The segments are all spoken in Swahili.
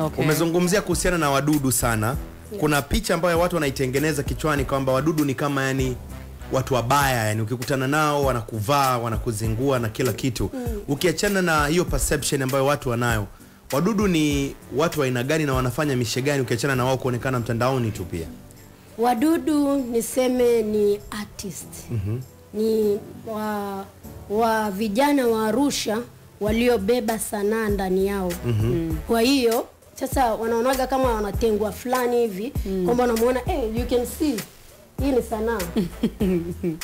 Okay. umezungumzia kuhusiana na wadudu sana kuna picha ambayo watu wanaitengeneza kichwani kwamba wadudu ni kama yani watu wabaya yani ukikutana nao wanakuvaa wanakuzingua na kila kitu mm. ukiachana na hiyo perception ambayo watu wanayo wadudu ni watu wa aina gani na wanafanya mishe gani ukiachana na wao kuonekana mtandaoni tu pia wadudu niseme ni artist mm-hmm. ni wa, wa vijana wa arusha waliobeba sanaa ndani yao mm-hmm. kwa hiyo sasa wanaonaga kama wanatengwa fulani hivi mm. kwamba wanamuona hey, you can see hii ni sanaa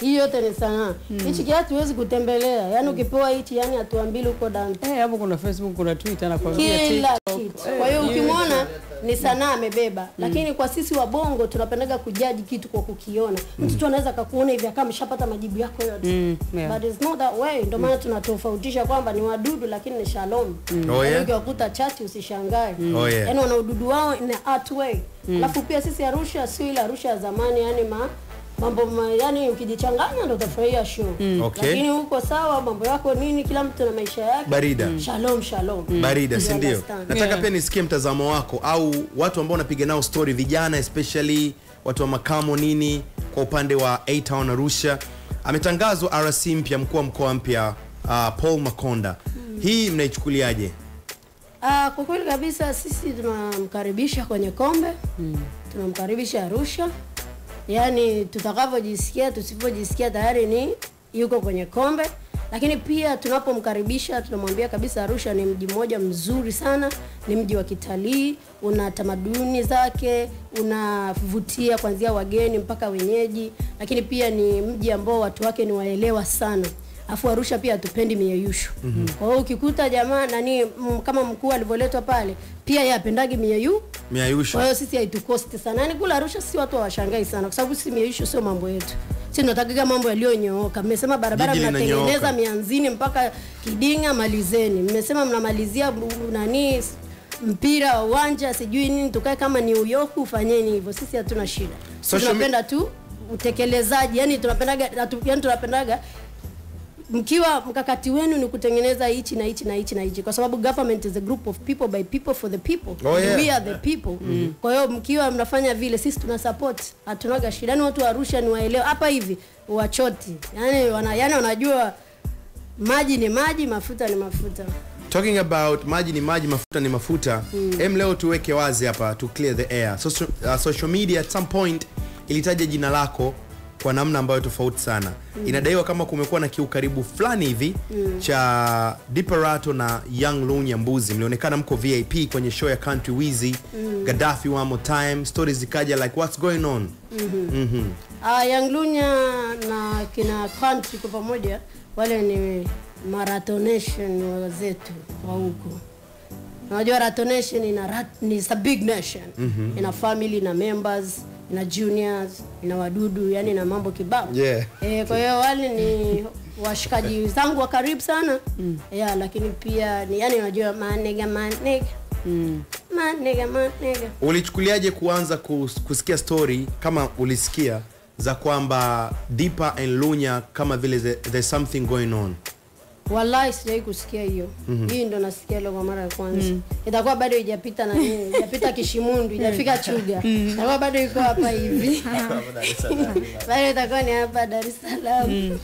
hii yote ni sanaa hichi kiatu huwezi kutembelea yani ukipewa hichi yani hatuambili huko dante Eh, hapo kuna facebook kuna twitter na kwa kila kitu. Kwa hiyo ukimwona ni sanaa amebeba, lakini kwa sisi wabongo tunapendaga kujaji kitu kwa kukiona. Mtu tu anaweza akakuona hivi akawa ameshapata majibu yako yote Mm, yeah. but it's not that way. Ndio maana tunatofautisha kwamba ni wadudu lakini ni shalom. Oh, Yaani yeah? Ukiwakuta chati usishangae, Oh, yeah. yani wana ududu wao in a art way. Alafu pia sisi Arusha sio ile Arusha ya zamani, yani ma mambo ma, yani ukijichanganya ndo utafurahia show mm. Okay. lakini huko sawa, mambo yako nini, kila mtu na maisha yake. barida mm. Shalom, shalom. mm. barida si ndio nataka Yeah. pia nisikie mtazamo wako au watu ambao wanapiga nao story vijana especially watu wa makamo nini kwa upande wa A Town Arusha ametangazwa RC mpya mkuu wa mkoa mpya uh, Paul Makonda mm. hii mnaichukuliaje Ah, kwa kweli kabisa sisi tunamkaribisha kwenye kombe. Mm. tunamkaribisha Arusha, yaani tutakavyojisikia, tusivyojisikia tayari ni yuko kwenye kombe, lakini pia tunapomkaribisha tunamwambia kabisa Arusha ni mji mmoja mzuri sana, ni mji wa kitalii, una tamaduni zake, unavutia kuanzia wageni mpaka wenyeji, lakini pia ni mji ambao watu wake ni waelewa sana afu Arusha pia hatupendi mieyusho. Mm-hmm. Kwa hiyo ukikuta jamaa nani m, kama mkuu alivyoletwa pale pia yeye apendagi mieyu. miayusho Kwa hiyo sisi haitukosti sana. Yaani kule Arusha sisi watu hawashangai sana kwa sababu sisi mieyusho sio mambo yetu. Sisi tunataka mambo yaliyonyooka. Mmesema barabara mnatengeneza mianzini mpaka Kidinga malizeni. Mmesema mnamalizia nani mpira wa uwanja sijui nini tukae kama New York fanyeni hivyo. Sisi hatuna shida. Tunapenda tu utekelezaji. yani tunapendaga yaani tunapendaga mkiwa mkakati wenu ni kutengeneza hichi na hichi na hichi na hichi kwa sababu government is a group of people by people for the people. Oh, yeah. we are the people. Mm. kwa hiyo mkiwa mnafanya vile sisi tuna support hatunaga shida. Yani watu wa Arusha ni waelewa hapa hivi wachoti yani wana, yani wanajua maji ni maji mafuta ni mafuta. Talking about maji ni maji mafuta ni mafuta. Em leo tuweke wazi hapa to clear the air. So, uh, social media at some point ilitaja jina lako kwa namna ambayo tofauti sana mm. inadaiwa kama kumekuwa na kiukaribu fulani hivi mm. cha diparato na young lunya mbuzi mlionekana mko vip kwenye show ya country wizi gaddafi one more time stories zikaja like what's going on mm-hmm. Mm-hmm. uh, Young Lunya na kina country kwa pamoja wale ni marathonation wazetu wa huko unajua ratonation ina rat, ni a big nation mm-hmm. ina family na members ina juniors na wadudu yani na mambo kibao Yeah. e, kwa hiyo wale ni washikaji zangu wa karibu sana mm. yeah, lakini pia ni yani unajua manega manega Mm. manega manega ulichukuliaje kuanza kus, kusikia story kama ulisikia za kwamba Deepa and Lunya kama vile the, there's something going on wallahi sijai kusikia hiyo. Mm-hmm. hii ndo nasikia leo kwa mara ya kwanza. Mm. -hmm. itakuwa bado ijapita na nini? Ijapita kishimundu ijafika chuga. Itakuwa bado iko hapa hivi. Bado itakuwa ni hapa dar es salaam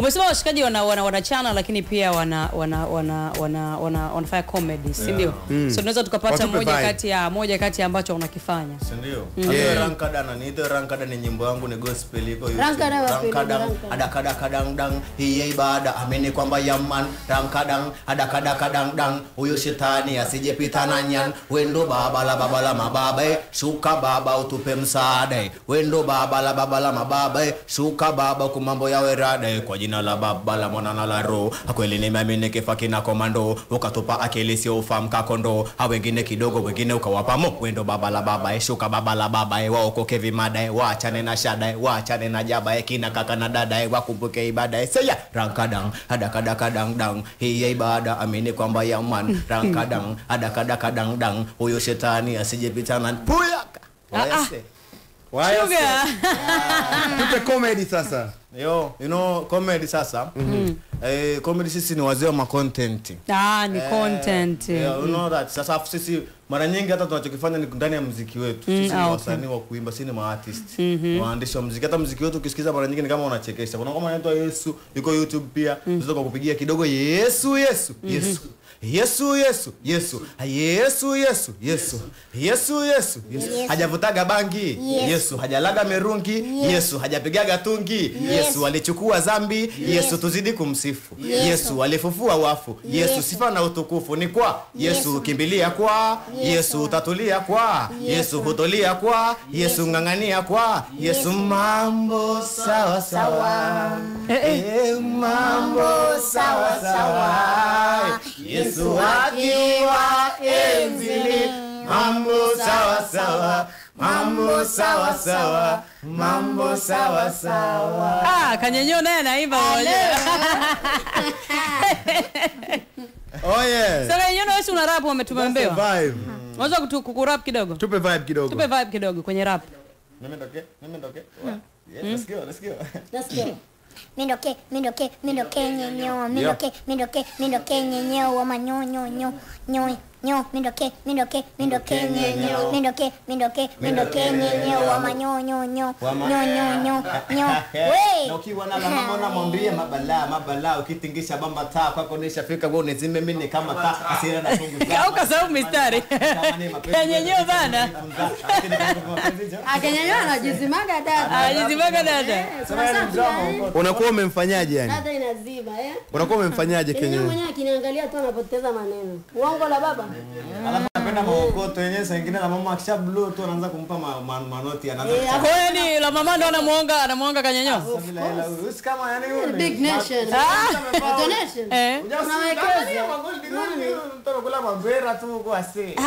umesema washikaji wana, wana, wana chana lakini pia wana wana wana wana, wana wanafanya comedy si ndio so tunaweza tukapata moja kati ya moja kati ya ambacho wanakifanya sindio Yeah. yeah. rankada na niite rankada ni nyimbo yangu ni gospel iko YouTube. Rankada wapi? kadang Rankada. hii hiye ibada amini kwamba yaman kadang dang huyo shetani asijepita na nyan wendo baba la baba la mababa eh. shuka baba utupe msaada eh. wendo baba la baba la mababa eh. shuka baba kumambo yawe rada eh. kwa jina la baba la mwana na la roho akweli nimeamini kifaki na komando ukatupa akili sio ufahamu kakondo ha wengine kidogo wengine ukawapamo wendo baba la baba eshuka shuka baba la baba eh. waokoke vimada eh. waachane na shada eh. waachane na jaba e kina kaka na dada e wakumbuke ibada e seya rankadang adakadakadangdang hiye ibada amini kwamba yaman rankadang adakadakadangdang huyo shetani asijepitana puyaka ah, Waese. Sugar. tupe comedy sasa. Yo you know comedy sasa. Eh, comedy sisi ni wazee wa macontent ah, ni content. Yeah, you know that. Sasa sisi mara nyingi hata tunachokifanya ni ndani ya mziki wetu. Sisi ni ah, okay. wasanii wa kuimba sisi ni maartist waandishi wa muziki. Hata mziki wetu ukisikiza mara nyingi ni kama unachekesha. Kuna kama anaitwa Yesu yuko YouTube pia. Kwa kupigia kidogo Yesu Yesu Yesu Yesu Yesu Yesu. Yesu Yesu Yesu. Yesu Yesu Yesu. Hajavutaga bangi. Yesu. Hajalaga merungi. Yesu. Hajapigaga tungi. Yesu. Alichukua zambi. Yesu. Tuzidi kumsifu. Yesu. Alifufua wafu. Yesu sifa na utukufu ni kwa. Yesu kimbilia kwa. Yesu. Utatulia kwa. Yesu hutolia kwa. Yesu ng'ang'ania kwa. Yesu mambo sawa sawa. Eh, mambo sawa. sawa. Yesu akiwa enzini mambo sawa sawa mambo sawa sawa mambo sawa sawa. Ah, kanyenyo naye anaimba mwenyewe. oh yeah. Sasa kanyenyo na wewe si una rap umetumembewa. vibe. Unaweza kutu- kukurap kidogo? tupe vibe kidogo. Tupe vibe kidogo kwenye rap. mimi ndoke mimi ndoke Miro que, miro que, miro que ñeño, miro que, miro que, miro que ñeño, ama ño, ño, ño, ño. Nyo, mindoke, mindoke, mindoke nyenyo, mindoke, mindoke, mindoke nyenyo, wama nyo nyo nyo Wama- nyo nyo nyo nyo. na We. ukiwa na mama na mwambie mabala mabala ukitingisha bamba taa kwako nishafika wewe unizime mimi ni kama taa asira na fungu Au kasahau mistari. Kanyenyo bana. akenyenyewa anajizimaga dada Anajizimaga dada. Eh, unakuwa umemfanyaje yani dada inaziba eh unakuwa umemfanyaje kenyewe mwenyewe akiniangalia tu anapoteza maneno uongo la baba alafu anapenda maokoto yenyewe saa ingine na mama akisha blow tu anaanza kumpa ma- ma- manoti anaanza Eh, Kwa hiyo ni la mama ndo anamuonga anamuonga kanyanyo bila hela huyu. Usi kama yani huyu big nation donation Eh. unawekeza kula mabera tu huko ase.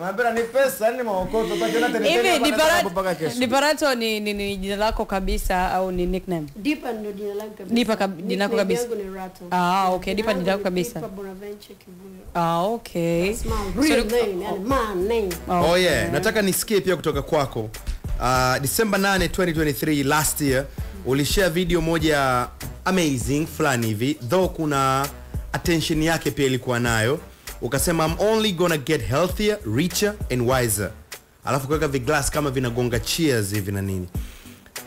Mabera ni pesa ni maokoto kwa jona tena Hivi Diparato. Diparato ni, ni, ni jina lako kabisa au ni nickname? Dipa ndio jina langu kabisa. Dipa kab- jina lako kabisa. yangu ni Rato. Ah, okay. Dipa Jina jina lako kabisa. Deepa Bonaventure Kivuyo. Ah, okay. That's my real name, and my name. oh yeah. nataka nisikie pia kutoka kwako. Uh, december 8 2023 last year ulishare video moja amazing fulani hivi though kuna attention yake pia ilikuwa nayo. Ukasema i'm only gonna get healthier richer and wiser. Alafu kuweka viglass kama vinagonga cheers hivi na nini.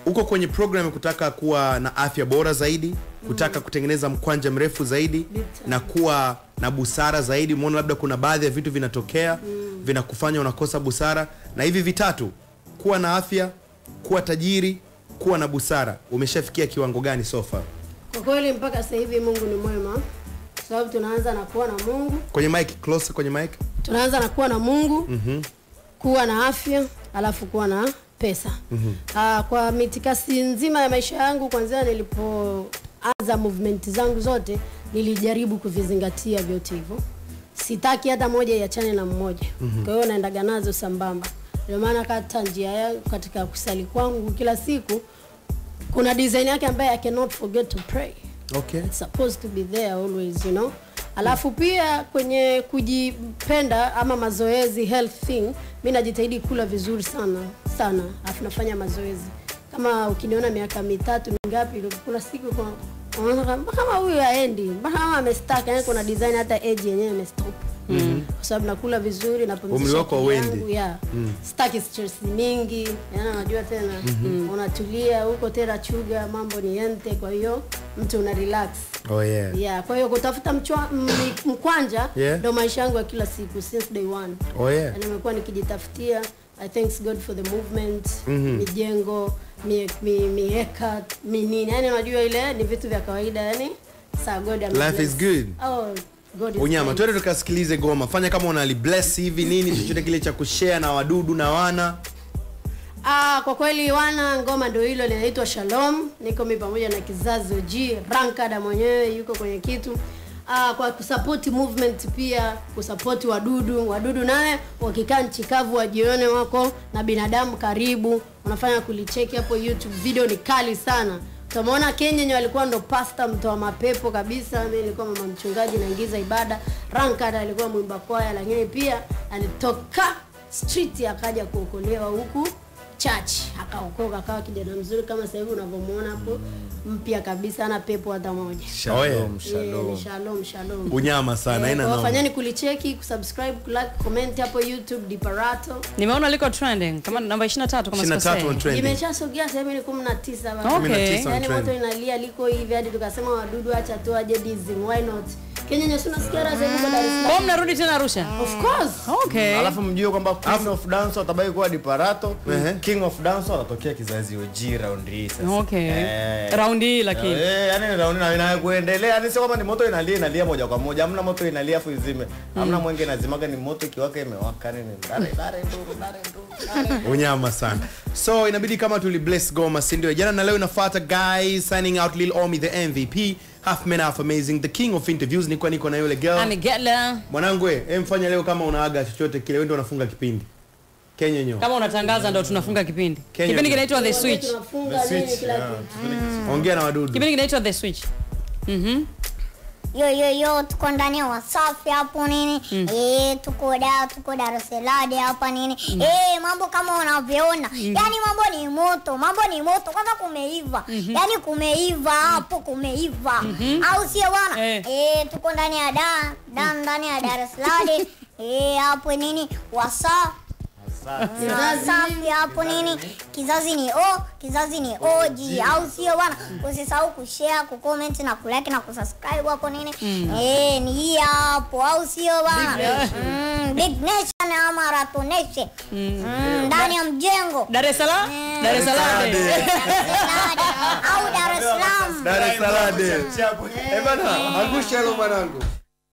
Uko kwenye program kutaka kuwa na afya bora zaidi kutaka kutengeneza mkwanja mrefu zaidi na kuwa na busara zaidi umeona labda kuna baadhi ya vitu vinatokea vinakufanya unakosa busara na hivi vitatu kuwa na afya kuwa tajiri kuwa na busara umeshafikia kiwango gani sofa Kwa kweli mpaka sasa hivi Mungu ni mwema. Sababu tunaanza na kuwa na Mungu, kwenye mic close kwenye mic tunaanza na kuwa na Mungu, mm-hmm. kuwa na afya, alafu kuwa na pesa. mm-hmm. Aa, kwa mitikasi nzima ya maisha yangu kuanzia nilipoanza movement zangu zote nilijaribu kuvizingatia vyote hivyo. Sitaki hata moja iachane na mmoja. mm-hmm. Kwa hiyo naendaga nazo sambamba. Ndio maana kata njia yangu katika kusali kwangu kila siku kuna design yake ambaye I cannot forget to pray. okay It's supposed to be there always, you know. Alafu pia kwenye kujipenda ama mazoezi health thing, mi najitahidi kula vizuri sana sana, alafu nafanya mazoezi. Kama ukiniona miaka mitatu mingapi, kuna siku kwa unaona kama huyu aendi mpaka kama amestaka, yani kuna design hata age yenyewe imestop. Mm. Kwa sababu nakula vizuri napumzisha Umri wako staki stress mingi, yana najua tena. Unatulia huko tena chuga, mambo ni ente kwa hiyo mtu una relax. Oh yeah. Yeah, kwa hiyo kutafuta mchwa, mkwanja Yeah. ndo maisha yangu ya kila siku since day one. Oh yeah. Nimekuwa nikijitafutia i thanks god for the movement mijengo mi, mi, mieka minini yani unajua ile ni vitu vya kawaida yani saa god Life is bless. good. oh, god is unyama twende tukasikilize goma fanya kama unalibless hivi nini chochote kile cha kushare na wadudu na wana Ah, kwa kweli wana ngoma ndio hilo linaitwa Shalom. Niko mi pamoja na kizazi OG Rankada mwenyewe yuko kwenye kitu. Ah, kwa kusupport movement pia kusupport wadudu. Wadudu naye wakikaa nchi kavu wajione wako na binadamu karibu. Unafanya kulicheki hapo youtube. Video ni kali sana. Tumeona kenya nye walikuwa ndo pasta mtoa mapepo kabisa. Mi nilikuwa mama mchungaji naingiza ibada. Rankad alikuwa mwimba kwaya lakini pia alitoka street akaja kuokolewa huku church. Akaokoka akawa kijana mzuri kama sasa hivi unavyomuona hapo mpya kabisa na pepo hata moja Shalom, yeah. Shalom, Yeah, shalom. shalom shalom unyama sana Eh, haina kwa noma. fanyeni kulicheki kusubscribe kulike comment hapo youtube diparato nimeona liko trending kama namba 23 kama 23 on trending. imeshasogea sehemu ni 19 bana. Okay. Yaani moto inalia liko hivi hadi tukasema wadudu acha tu aje dizim why not kwa Dar es Salaam. Kwao mnarudi tena arusha? Of course. Okay. Alafu mjue kwamba queen of dance atabaki kuwa diparato. King of dance atatokea kizazi oji round hii sasa. Okay. Eh. Round hii lakini. Eh, yani round na ina kuendelea yani sio kama ni moto inalia inalia moja kwa moja. Hamna moto inalia afu izime. Hamna mwenge inazimaga ni moto ikiwaka imewaka. Nini? Dare dare nduru dare nduru unyama sana so inabidi kama tuli bless goma sindio jana na leo inafuata guys signing out lil omi the mvp half men half amazing the king of interviews. Nikuwa niko na yule girl. Amigela mwanangu we mfanya leo kama unaaga chochote kile. Wendo unafunga kipindi. Kenya nyo. Kama unatangaza ndo tunafunga kipindi. Kenya. kipindi kinaitwa the switch tunafunga Switch. kila kitu. ongea na wadudu. Kipindi kinaitwa the switch. Mhm. yo yo yo tuko ndani ya wasafi hapo nini mm. eh tuko da tuko daroselade hapa nini mm. eh mambo kama unavyoona mm. yani mambo ni moto mambo ni moto kwanza kumeiva mm-hmm. yani kumeiva hapo kumeiva mm-hmm. au sio bwana Eh. e, tuko ndani ya da da ndani ya Salaam eh hapo nini wasafi safi hapo nini? Kizazi ni o kizazi ni og au sio bwana? Usisahau kushare kucomment na kulike na kusubscribe hapo nini? Eh ni hii hapo au sio bwana? Mm, big nation ama Rato nation. Mm, ndani ya mjengo. Dar es salaam? Mm. dar es salaam. Dar es Salaam. Au Dar es Salaam. Dar es salaam. Eh bana angusha hilo mwanangu